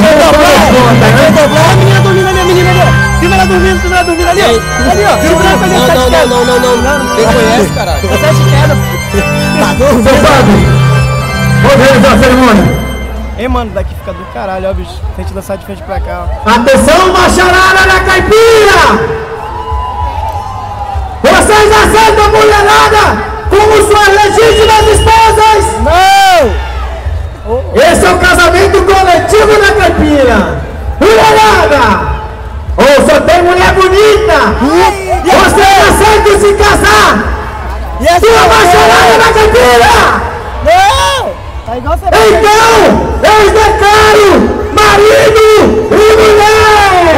dobrou? A menina dormindo ali, a menina ali. Filma ela dormindo, filma ela dormindo ali. Ali, ó. Não, não, de não, queda. não, não, não. Quem conhece, caralho? Você é de queda. Tá dormindo? Seu padre. Vou realizar a cerimônia. Ei, mano, daqui fica do caralho, ó, bicho. Tem que dançar de frente pra cá, ó. Atenção, macharada da caipira! Vocês aceitam a mulherada como suas legítimas esposas? Mulherada! Ou só tem mulher bonita? Vocês aceitam se casar? E essa Sua macharada da caipira! Não! Tá igual você Então, eu declaro marido e mulher!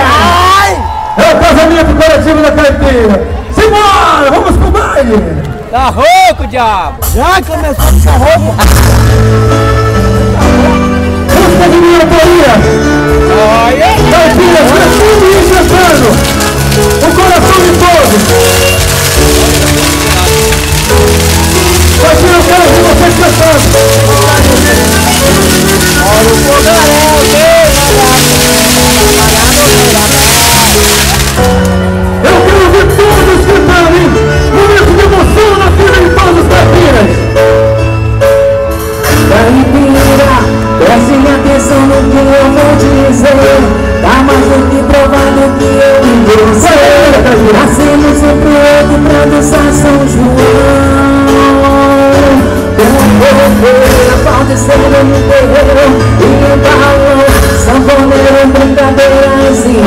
Ai! É o casamento coletivo da caipira! Simbora, vamos pro baile! Tá rouco, diabo! Já começou a ficar roubo. Música de minha autoria!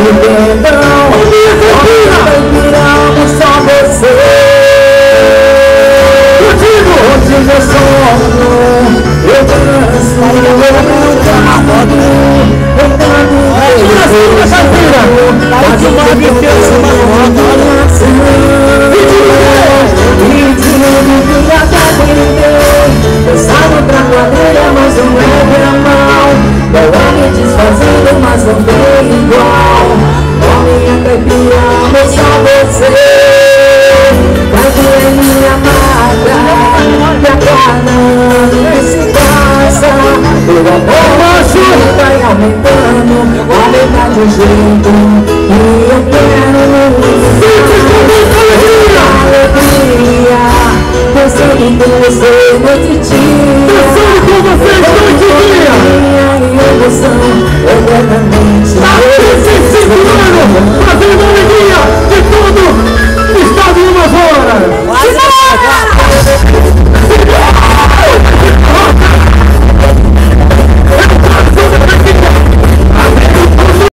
E perdão. Amo só você. Hoje eu sonho, eu danço, eu canto, eu canto Brasil, Caipira! Tá de uma vitória, Ritmo O vai aumentando, aumenta de jeito que eu quero